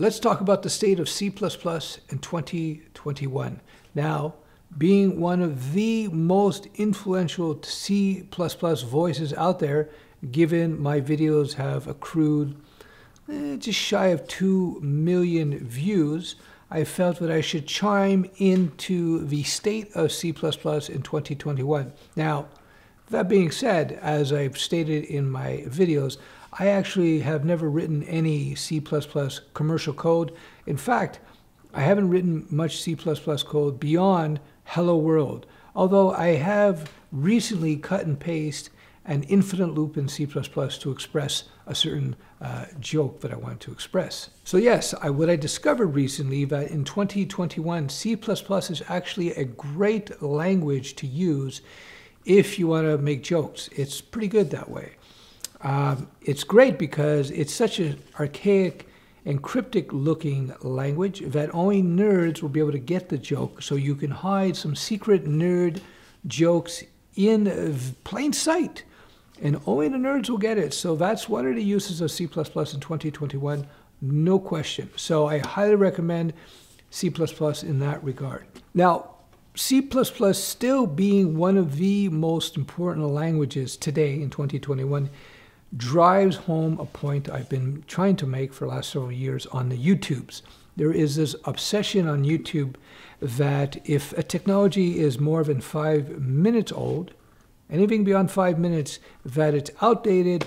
let's talk about the state of C++ in 2021. Now, being one of the most influential C++ voices out there, given my videos have accrued eh, just shy of 2 million views, I felt that I should chime into the state of C++ in 2021. Now, that being said, as I've stated in my videos, I actually have never written any C++ commercial code. In fact, I haven't written much C++ code beyond Hello World, although I have recently cut and paste an infinite loop in C++ to express a certain uh, joke that I wanted to express. So yes, I, what I discovered recently that in 2021, C++ is actually a great language to use if you want to make jokes. It's pretty good that way. Um, it's great because it's such an archaic and cryptic looking language that only nerds will be able to get the joke. So you can hide some secret nerd jokes in plain sight and only the nerds will get it. So that's one of the uses of C++ in 2021, no question. So I highly recommend C++ in that regard. Now, C++ still being one of the most important languages today in 2021 drives home a point I've been trying to make for the last several years on the YouTubes. There is this obsession on YouTube that if a technology is more than five minutes old, anything beyond five minutes, that it's outdated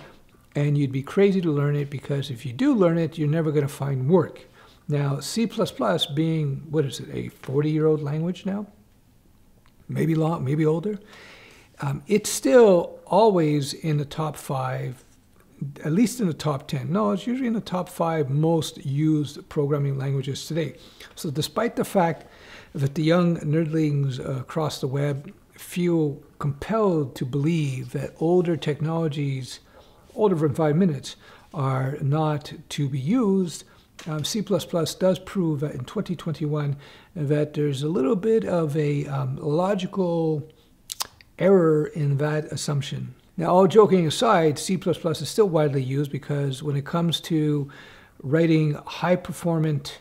and you'd be crazy to learn it because if you do learn it, you're never going to find work. Now, C++ being, what is it, a 40 year old language now? Maybe long, maybe older. Um, it's still always in the top five, at least in the top 10. No, it's usually in the top five most used programming languages today. So, despite the fact that the young nerdlings across the web feel compelled to believe that older technologies, older than five minutes, are not to be used, um, C++ does prove that in 2021 that there's a little bit of a um, logical error in that assumption. Now, all joking aside, C++ is still widely used because when it comes to writing high performant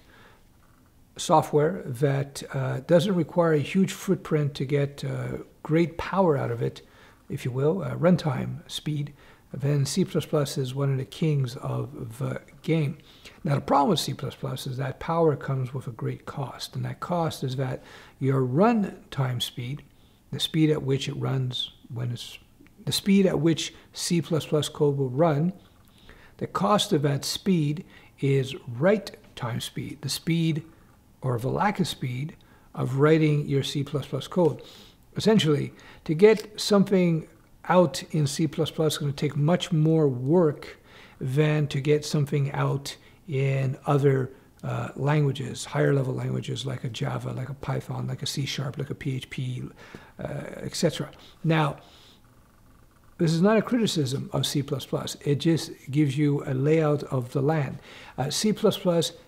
software that uh, doesn't require a huge footprint to get uh, great power out of it, if you will, uh, runtime speed, then C++ is one of the kings of the game. Now, the problem with C++ is that power comes with a great cost, and that cost is that your runtime speed, the speed at which it runs when it's the speed at which C++ code will run, the cost of that speed is write time speed, the speed or the lack of speed of writing your C++ code. Essentially, to get something out in C++ is going to take much more work than to get something out in other uh, languages, higher level languages like a Java, like a Python, like a C Sharp, like a PHP, uh, etc. Now, this is not a criticism of C++. It just gives you a layout of the land. Uh, C++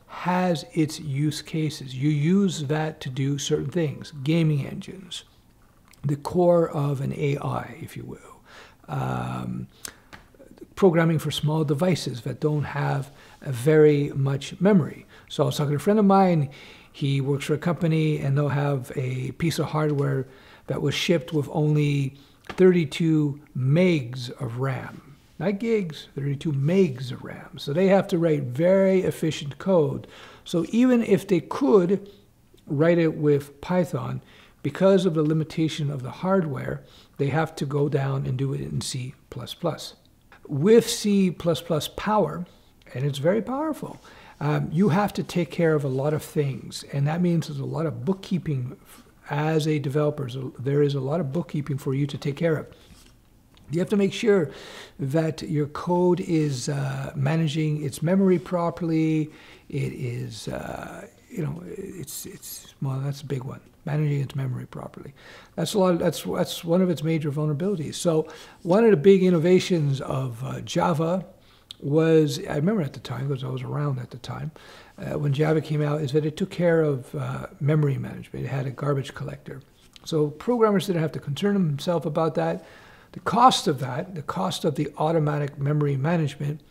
has its use cases. You use that to do certain things, gaming engines, the core of an AI, if you will. Um, programming for small devices that don't have very much memory. So I was talking to a friend of mine. He works for a company, and they'll have a piece of hardware that was shipped with only 32 megs of RAM. Not gigs, 32 megs of RAM. So they have to write very efficient code. So even if they could write it with Python, because of the limitation of the hardware, they have to go down and do it in C++. With C++ power, and it's very powerful, um, you have to take care of a lot of things, and that means there's a lot of bookkeeping as a developer. There is a lot of bookkeeping for you to take care of. You have to make sure that your code is uh, managing its memory properly. It is, uh, you know, it's it's well, that's a big one managing its memory properly. That's a lot. Of, that's that's one of its major vulnerabilities. So one of the big innovations of uh, Java was I remember at the time because I was around at the time uh, when Java came out is that it took care of uh, memory management. It had a garbage collector, so programmers didn't have to concern themselves about that. The cost of that, the cost of the automatic memory management,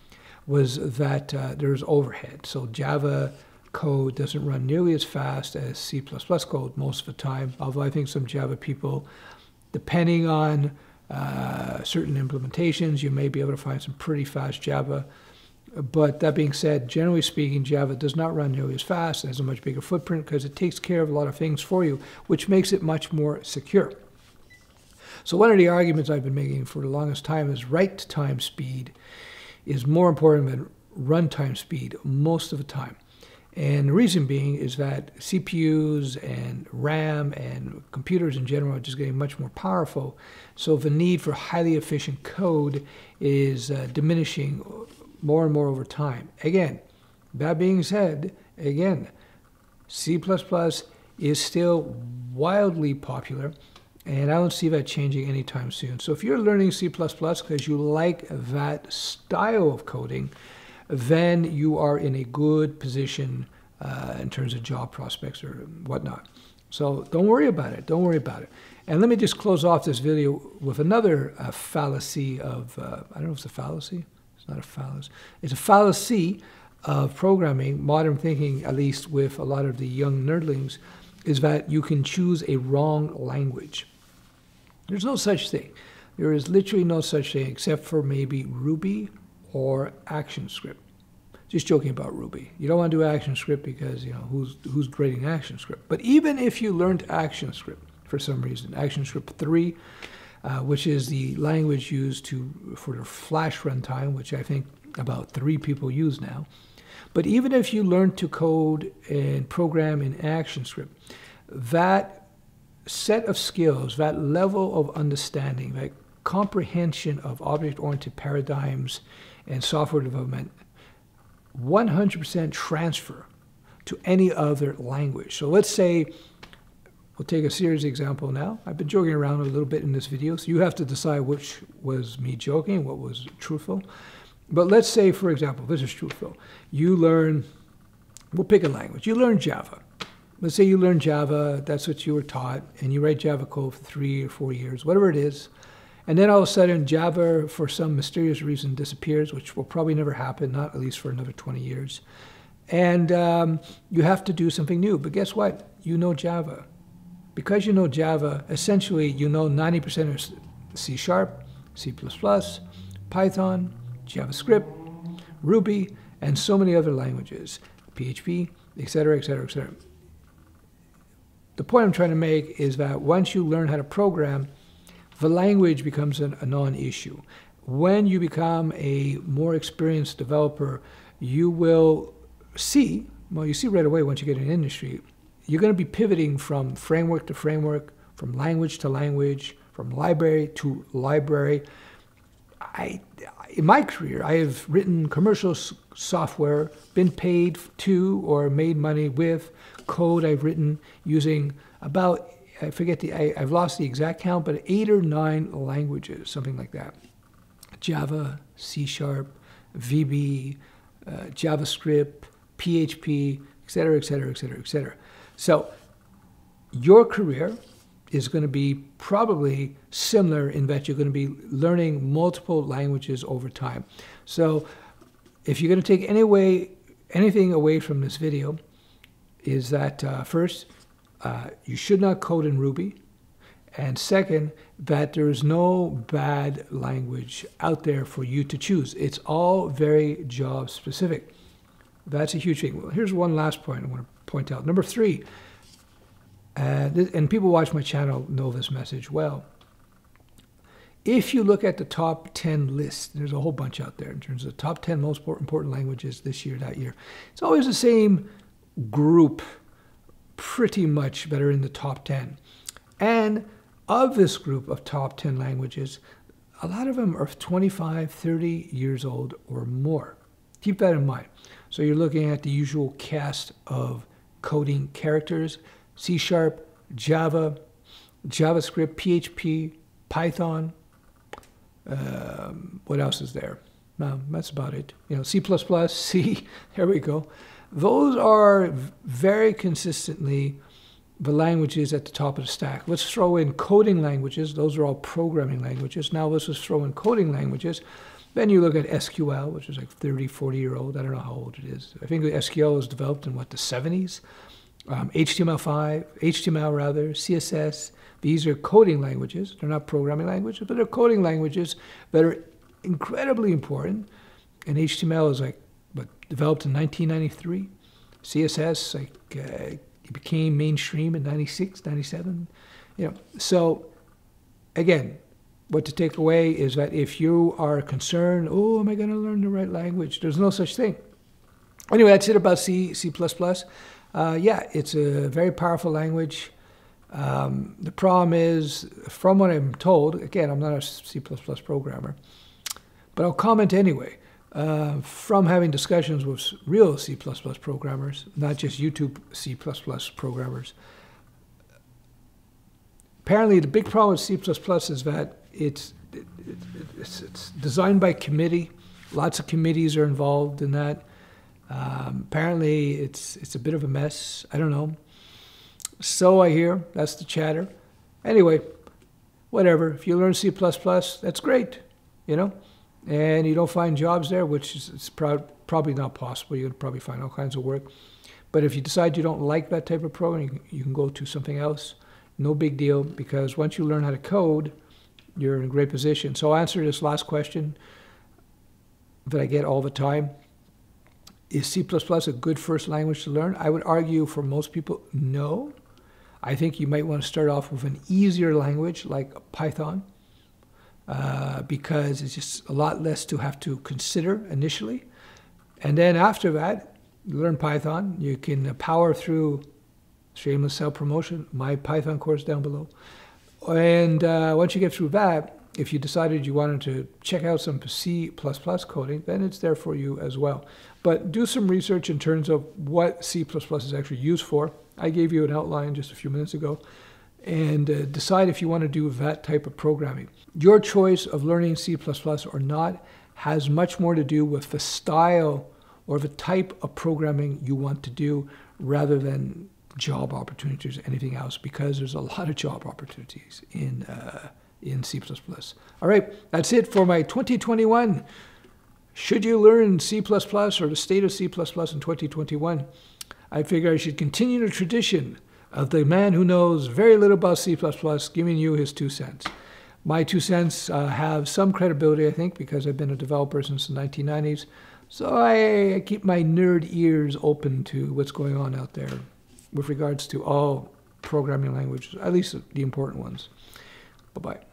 was that uh, there's overhead. So Java code doesn't run nearly as fast as C++ code most of the time, although I think some Java people, depending on uh, certain implementations, you may be able to find some pretty fast Java. But that being said, generally speaking, Java does not run nearly as fast, it has a much bigger footprint because it takes care of a lot of things for you, which makes it much more secure. So one of the arguments I've been making for the longest time is write time speed is more important than runtime speed most of the time. And the reason being is that CPUs and RAM and computers in general are just getting much more powerful. So the need for highly efficient code is uh, diminishing more and more over time. Again, that being said, again, C++ is still wildly popular and I don't see that changing anytime soon. So if you're learning C++ because you like that style of coding, then you are in a good position uh, in terms of job prospects or whatnot. So don't worry about it. Don't worry about it. And let me just close off this video with another uh, fallacy of, uh, I don't know if it's a fallacy. It's not a fallacy. It's a fallacy of programming, modern thinking, at least with a lot of the young nerdlings, is that you can choose a wrong language. There's no such thing. There is literally no such thing except for maybe Ruby or ActionScript. Just joking about Ruby. You don't want to do ActionScript because, you know, who's, who's grading ActionScript? But even if you learned ActionScript for some reason, ActionScript 3, uh, which is the language used to for the Flash runtime, which I think about three people use now. But even if you learn to code and program in ActionScript, that set of skills, that level of understanding, that comprehension of object-oriented paradigms and software development, 100% transfer to any other language. So let's say, we'll take a serious example now. I've been joking around a little bit in this video, so you have to decide which was me joking, what was truthful. But let's say, for example, this is truthful. You learn, we'll pick a language. You learn Java let's say you learn Java, that's what you were taught, and you write Java code for three or four years, whatever it is, and then all of a sudden Java, for some mysterious reason, disappears, which will probably never happen, not at least for another 20 years. And um, you have to do something new. But guess what? You know Java. Because you know Java, essentially you know 90% of C Sharp, C++, Python, JavaScript, Ruby, and so many other languages, PHP, etc., etc., etc the point I'm trying to make is that once you learn how to program, the language becomes an, a non-issue. When you become a more experienced developer, you will see, well, you see right away once you get in industry, you're going to be pivoting from framework to framework, from language to language, from library to library. I, in my career, I have written commercial software, been paid to or made money with code I've written using about, I forget the, I, have lost the exact count, but eight or nine languages, something like that. Java, C Sharp, VB, uh, JavaScript, PHP, et cetera, et cetera, et cetera, et cetera. So your career is going to be probably similar in that you're going to be learning multiple languages over time. So if you're going to take any way, anything away from this video, is that uh, first, uh, you should not code in Ruby. And second, that there is no bad language out there for you to choose. It's all very job specific. That's a huge thing. Well, here's one last point I want to point out. Number three, uh, and people watch my channel know this message well. If you look at the top 10 list, there's a whole bunch out there in terms of the top 10 most important languages this year, that year. It's always the same group pretty much are in the top 10. And of this group of top 10 languages, a lot of them are 25, 30 years old or more. Keep that in mind. So you're looking at the usual cast of coding characters, C Sharp, Java, JavaScript, PHP, Python. Um, what else is there? No, that's about it. You know, C++, C, there we go. Those are very consistently the languages at the top of the stack. Let's throw in coding languages. Those are all programming languages. Now let's just throw in coding languages. Then you look at SQL, which is like 30, 40 year old. I don't know how old it is. I think SQL was developed in what, the 70s? Um, HTML5, HTML rather, CSS. These are coding languages. They're not programming languages, but they're coding languages that are incredibly important. And HTML is like what, developed in 1993. CSS like uh, it became mainstream in 96, 97. You know, so again, what to take away is that if you are concerned, oh, am I going to learn the right language? There's no such thing. Anyway, that's it about C, C++. Uh, yeah, it's a very powerful language. Um, the problem is, from what I'm told, again, I'm not a C++ programmer, but I'll comment anyway. Uh, from having discussions with real C++ programmers, not just YouTube C++ programmers, apparently the big problem with C++ is that it's, it, it, it's, it's, designed by committee. Lots of committees are involved in that. Um, apparently, it's, it's a bit of a mess. I don't know. So I hear. That's the chatter. Anyway, whatever. If you learn C++, that's great, you know? And you don't find jobs there, which is probably not possible. You'll probably find all kinds of work. But if you decide you don't like that type of program, you can, you can go to something else. No big deal, because once you learn how to code, you're in a great position. So I'll answer this last question that I get all the time. Is C++ a good first language to learn? I would argue for most people, no. I think you might want to start off with an easier language like Python uh, because it's just a lot less to have to consider initially. And then after that, you learn Python. You can power through shameless self-promotion, my Python course down below. And uh, once you get through that, if you decided you wanted to check out some C++ coding, then it's there for you as well. But do some research in terms of what C++ is actually used for. I gave you an outline just a few minutes ago. And uh, decide if you want to do that type of programming. Your choice of learning C++ or not has much more to do with the style or the type of programming you want to do rather than job opportunities or anything else because there's a lot of job opportunities in, uh, in C++. All right, that's it for my 2021. Should you learn C++ or the state of C++ in 2021? I figure I should continue the tradition of the man who knows very little about C++ giving you his two cents. My two cents uh, have some credibility, I think, because I've been a developer since the 1990s. So I, I keep my nerd ears open to what's going on out there with regards to all programming languages, at least the important ones. Bye-bye.